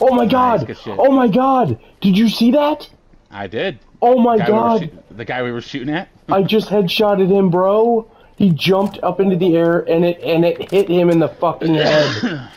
Oh my god! Oh my god! Did you see that? I did. Oh my the god! We the guy we were shooting at. I just headshotted him, bro. He jumped up into the air and it and it hit him in the fucking head.